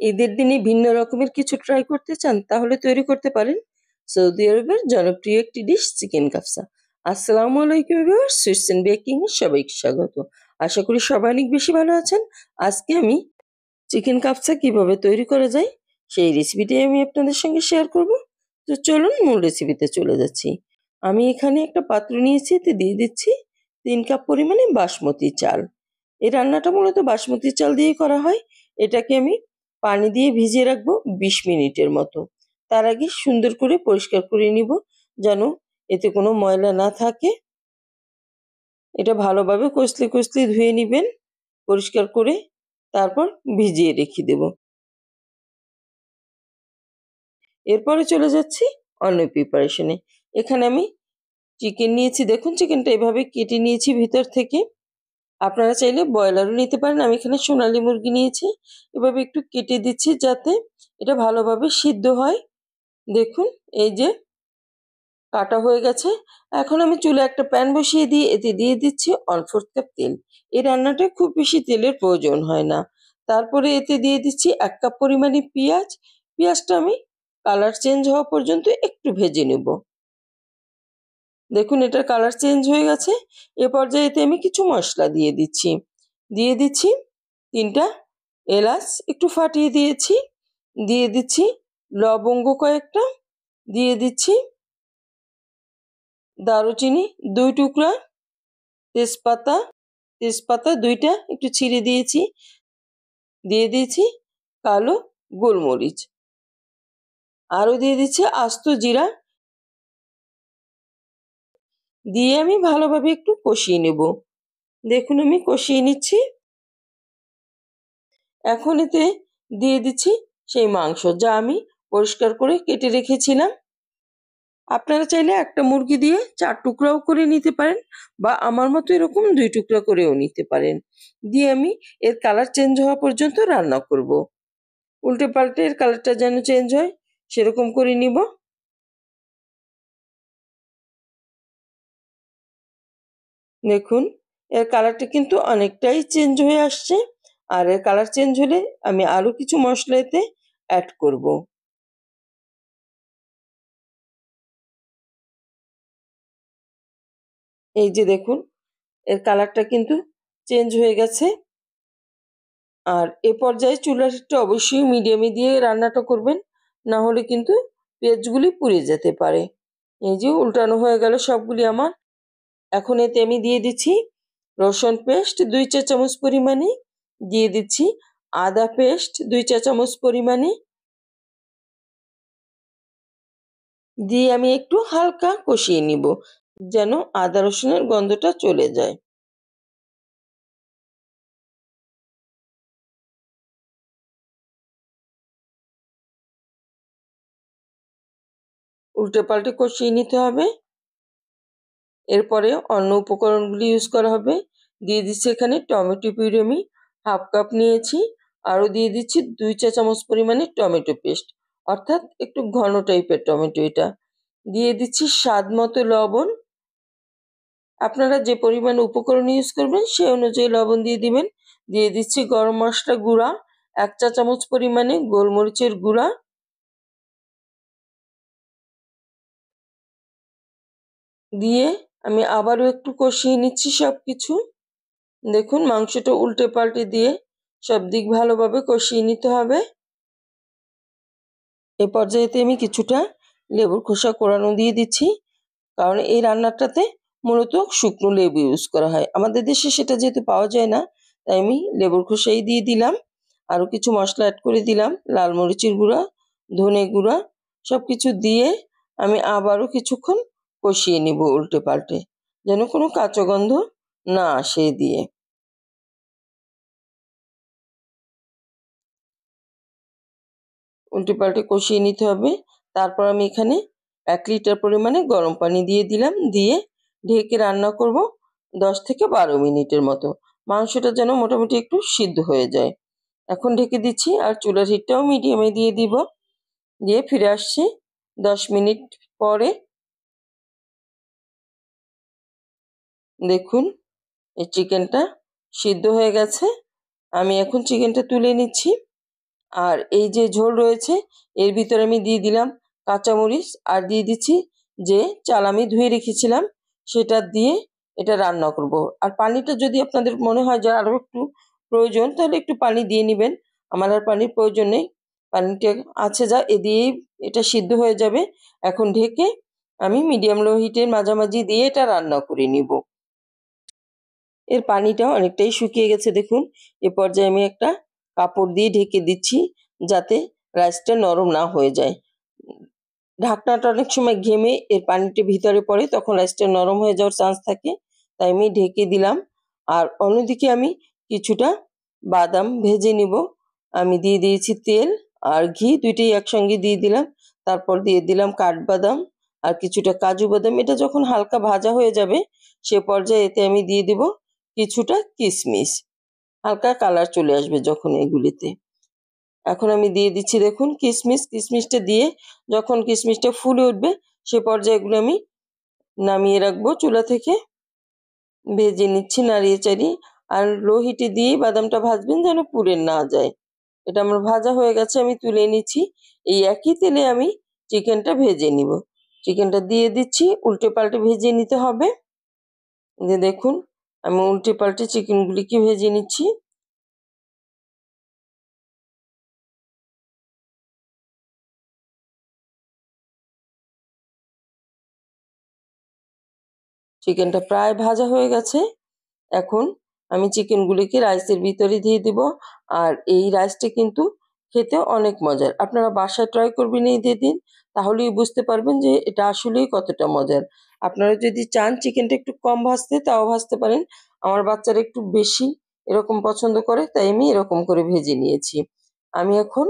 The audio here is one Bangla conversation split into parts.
ঈদের দিনে ভিন্ন রকমের কিছু ট্রাই করতে চান, তাহলে তৈরি করতে পারেন সৌদি আরবের জনপ্রিয় একটি ডিশ চিকেন কাফসা আসসালামু আলাইকুম ভিউয়ার্স সুইটস এন্ড বেকিং এ সবাইকে স্বাগত। আশা করি সবাই অনেক বেশি ভালো আছেন। আজকে আমি চিকেন কাফসা কীভাবে তৈরি করা যায়, সেই রেসিপিটাই আমি আপনাদের সঙ্গে শেয়ার করব। তো চলুন মূল রেসিপিতে চলে যাচ্ছি। আমি এখানে একটা পাত্র নিয়েছি, এতে দিয়ে দিচ্ছি তিন কাপ পরিমাণে বাসমতি চাল। এই রান্নাটা মূলত বাসমতি চাল দিয়ে করা হয়। এটাকে আমি পানি দিয়ে ভিজিয়ে রাখব বিশ মিনিটের মতো। তার আগে সুন্দর করে পরিষ্কার করে নিব, যেন এতে কোনো ময়লা না থাকে। এটা ভালোভাবে কষলে কষলে ধুয়ে নেবেন, পরিষ্কার করে তারপর ভিজিয়ে রেখে দেব। এরপরে চলে যাচ্ছি অন্য প্রিপারেশনে এখানে আমি চিকেন নিয়েছি। দেখুন চিকেনটা এভাবে কেটে নিয়েছি ভিতর থেকে। আপনারা চাইলে ব্রয়লারও নিতে পারেন। আমি এখানে সোনালি মুরগি নিয়েছি। এভাবে একটু কেটে দিচ্ছি যাতে এটা ভালোভাবে সিদ্ধ হয়। দেখুন, এই যে কাটা হয়ে গেছে। এখন আমি চুলে একটা প্যান বসিয়ে দিয়ে এতে দিয়ে দিচ্ছি ওয়ান কাপ তেল। এই রান্নাটা খুব বেশি তেলের প্রয়োজন হয় না। তারপরে এতে দিয়ে দিচ্ছি এক কাপ পরিমাণে পেঁয়াজ। পেঁয়াজটা আমি কালার চেঞ্জ হওয়া পর্যন্ত একটু ভেজে নেব। দেখুন, এটার কালার চেঞ্জ হয়ে গেছে। এ পর্যায়ে এতে আমি কিছু মশলা দিয়ে দিচ্ছি। দিয়ে দিচ্ছি তিনটা এলাচ, একটু ফাটিয়ে দিয়েছি। দিয়ে দিচ্ছি লবঙ্গ কয়েকটা। দিয়ে দিচ্ছি দারুচিনি দুই টুকরা, তেজপাতা তেজপাতা দুইটা একটু ছিঁড়ে দিয়েছি। দিয়ে দিয়েছি কালো গোলমরিচ। আরও দিয়ে দিচ্ছি আস্ত জিরা দিয়ে আমি ভালোভাবে একটু কষিয়ে নেব। দেখুন, আমি কষিয়ে নিচ্ছি। এখন এতে দিয়ে দিচ্ছি সেই মাংস, যা আমি পরিষ্কার করে কেটে রেখেছিলাম। আপনারা চাইলে একটা মুরগি দিয়ে চার টুকরাও করে নিতে পারেন বা আমার মতো এরকম দুই টুকরা করেও নিতে পারেন। দিয়ে আমি এর কালার চেঞ্জ হওয়া পর্যন্ত রান্না করব। উল্টে পাল্টে এর কালারটা যেন চেঞ্জ হয়, সেরকম করে নিব। দেখুন, এর কালারটা কিন্তু অনেকটাই চেঞ্জ হয়ে আসছে। আর এর কালার চেঞ্জ হলে আমি আরও কিছু মশলা এতে অ্যাড করব। এই যে দেখুন, এর কালারটা কিন্তু চেঞ্জ হয়ে গেছে। আর এ পর্যায়ে চুলার হিটটা অবশ্যই মিডিয়ামে দিয়ে রান্নাটা করবেন না হলে কিন্তু পেঁয়াজগুলি পুড়ে যেতে পারে। এই যে উল্টানো হয়ে গেল সবগুলি আমার। এখন এতে আমি দিয়ে দিচ্ছি রসুন পেস্ট দুই চা চামচ পরিমাণে। দিয়ে দিচ্ছি আদা পেস্ট দুই চা চামচ পরিমাণে। দিয়ে আমি একটু হালকা কষিয়ে নিব যেন আদা রসুনের গন্ধটা চলে যায়। উল্টে পাল্টে কষিয়ে নিতে হবে। এরপরে অন্য উপকরণগুলি ইউজ করা হবে। দিয়ে দিচ্ছি এখানে টমেটো পিউরি আমি হাফ কাপ নিয়েছি। আরও দিয়ে দিচ্ছি দুই চা চামচ পরিমাণে টমেটো পেস্ট অর্থাৎ একটু ঘন টাইপের টমেটো এটা। দিয়ে দিচ্ছি স্বাদ মতো লবণ। আপনারা যে পরিমাণ উপকরণ ইউজ করবেন সে অনুযায়ী লবণ দিয়ে দিবেন। দিয়ে দিচ্ছি গরম মশলা গুঁড়া, এক চা চামচ পরিমাণে গোলমরিচের গুঁড়া। দিয়ে আমি আবারও একটু কষিয়ে নিচ্ছি সব কিছু দেখুন, মাংসটা উল্টে পাল্টে দিয়ে সব দিক ভালোভাবে কষিয়ে নিতে হবে। এ পর্যায়েতে আমি কিছুটা লেবুর খোসা কোরানো দিয়ে দিচ্ছি, কারণ এই রান্নাটাতে মূলত শুকনো লেবু ইউজ করা হয়। আমাদের দেশে সেটা যেহেতু পাওয়া যায় না, তাই আমি লেবুর খোসাই দিয়ে দিলাম। আরও কিছু মশলা অ্যাড করে দিলাম, লাল মরিচের গুঁড়া, ধনে গুঁড়া সব কিছু দিয়ে আমি আবারও কিছুক্ষণ কষিয়ে নিব উল্টে পাল্টে। যেন কোনো কাঁচা গন্ধ না আসে দিয়ে। উল্টে পাল্টে কষিয়ে নিতে হবে। তারপর আমি এখানে এক লিটার পরিমাণে গরম পানি দিয়ে দিলাম। দিয়ে ঢেকে রান্না করব দশ থেকে বারো মিনিটের মতো। মাংসটা যেন মোটামুটি একটু সিদ্ধ হয়ে যায়। এখন ঢেকে দিচ্ছি আর চুলার হিটটাও মিডিয়ামে দিয়ে দিব। দিয়ে ফিরে আসছি দশ মিনিট পরে। দেখুন, এই চিকেনটা সিদ্ধ হয়ে গেছে। আমি এখন চিকেনটা তুলে নিচ্ছি। আর এই যে ঝোল রয়েছে, এর ভিতরে আমি দিয়ে দিলাম কাঁচামরিচ আর দিয়ে দিচ্ছি যে চাল আমি ধুয়ে রেখেছিলাম, সেটা দিয়ে এটা রান্না করব। আর পানিটা যদি আপনাদের মনে হয় যে আরও একটু প্রয়োজন, তাহলে একটু পানি দিয়ে নেবেন। আমার আর পানির প্রয়োজন নেই। পানিটা আছে যা, এ দিয়েই এটা সিদ্ধ হয়ে যাবে। এখন ঢেকে আমি মিডিয়াম লো হিটের মাঝামাঝি দিয়ে এটা রান্না করে নিব। এর পানিটা অনেকটাই শুকিয়ে গেছে, দেখুন। এ পর্যায়ে আমি একটা কাপড় দিয়ে ঢেকে দিচ্ছি যাতে রাইসটা নরম না হয়ে যায়। ঢাকনাটা অনেক সময় ঘেমে এর পানিটা ভিতরে পড়ে, তখন রাইসটা নরম হয়ে যাওয়ার চান্স থাকে। তাই আমি ঢেকে দিলাম। আর অন্যদিকে আমি কিছুটা বাদাম ভেজে নিব। আমি দিয়ে দিয়েছি তেল আর ঘি, দুইটাই একসঙ্গে দিয়ে দিলাম। তারপর দিয়ে দিলাম কাঠবাদাম আর কিছুটা কাজু বাদাম। এটা যখন হালকা ভাজা হয়ে যাবে, সে পর্যায়ে এতে আমি দিয়ে দিব কিছুটা কিশমিশ হালকা কালার চলে আসবে যখন এগুলিতে। এখন আমি দিয়ে দিচ্ছি দেখুন কিশমিশ কিশমিশটা দিয়ে যখন কিশমিশটা ফুলে উঠবে, সে পর্যায়ে এগুলো আমি নামিয়ে রাখব চুলা থেকে। ভেজে নিচ্ছি নাড়িয়ে চাড়িয়ে। আর লো হিটে দিয়ে বাদামটা ভাজবেন যেন পুড়ে না যায়। এটা আমার ভাজা হয়ে গেছে, আমি তুলে নিচ্ছি। এই একই তেলে আমি চিকেনটা ভেজে নিব। চিকেনটা দিয়ে দিচ্ছি, উল্টে পাল্টে ভেজে নিতে হবে। যে দেখুন আমি উল্টে পাল্টে চিকেনগুলিকে ভেজে নিচ্ছি? চিকেনটা প্রায় ভাজা হয়ে গেছে। এখন আমি চিকেনগুলিকে রাইসের ভিতরে দিয়ে দিব। আর এই রাইসটা কিন্তু খেতে অনেক মজার। আপনারা বাসায় ট্রাই করবেন এই দিয়ে দিন। তাহলেই বুঝতে পারবেন যে এটা আসলেই কতটা মজার। আপনারা যদি চান চিকেনটা একটু কম ভাজতে, তাও ভাজতে পারেন। আমার বাচ্চারা একটু বেশি এরকম পছন্দ করে, তাই আমি এরকম করে ভেজে নিয়েছি। আমি এখন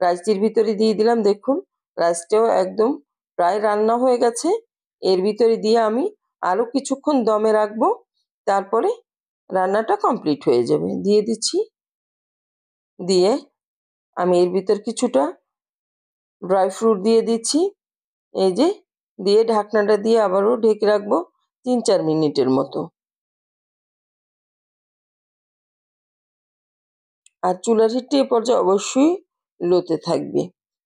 রাইসটির ভিতরে দিয়ে দিলাম, দেখুন। রাইসটাও একদম প্রায় রান্না হয়ে গেছে। এর ভিতরে দিয়ে আমি আরও কিছুক্ষণ দমে রাখব, তারপরে রান্নাটা কমপ্লিট হয়ে যাবে। দিয়ে দিচ্ছি। দিয়ে আমি এর ভিতর কিছুটা ড্রাই ফ্রুট দিয়ে দিচ্ছি। এই যে, দিয়ে ঢাকনাটা দিয়ে আবারও ঢেকে রাখব তিন চার মিনিটের মতো। আর চুলার হিটটা এ পর্যায়ে অবশ্যই লোতে থাকবে।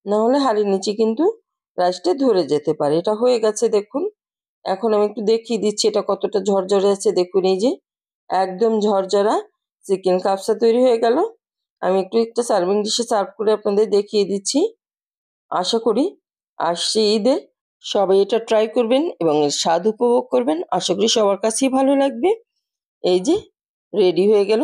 না হলে হাড়ির নিচে কিন্তু রাইসটা ধরে যেতে পারে। এটা হয়ে গেছে, দেখুন। এখন আমি একটু দেখিয়ে দিচ্ছি এটা কতটা ঝরঝরে আছে। দেখুন এই যে, একদম ঝরঝরা চিকেন কাপসা তৈরি হয়ে গেল। আমি একটু একটা সার্ভিং ডিশে সার্ভ করে আপনাদের দেখিয়ে দিচ্ছি। আশা করি আসছে ঈদে সবাই এটা ট্রাই করবেন এবং এর স্বাদ উপভোগ করবেন। আশা করি সবার কাছেই ভালো লাগবে। এই যে রেডি হয়ে গেল।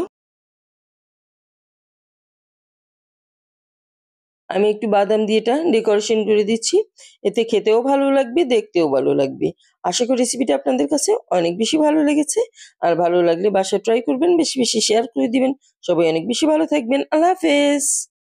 আমি একটু বাদাম দিয়ে এটা ডেকোরেশন করে দিচ্ছি। এতে খেতেও ভালো লাগবে, দেখতেও ভালো লাগবে। আশা করি রেসিপিটা আপনাদের কাছে অনেক বেশি ভালো লেগেছে। আর ভালো লাগলে বাসায় ট্রাই করবেন, বেশি বেশি শেয়ার করে দিবেন। সবাই অনেক বেশি ভালো থাকবেন। আল্লাহ হাফেজ!